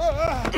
Ah!